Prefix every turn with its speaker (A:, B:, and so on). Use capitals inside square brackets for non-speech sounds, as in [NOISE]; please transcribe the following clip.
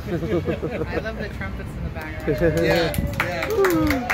A: [LAUGHS] I love the trumpets in the background. [LAUGHS]
B: Yeah, yeah.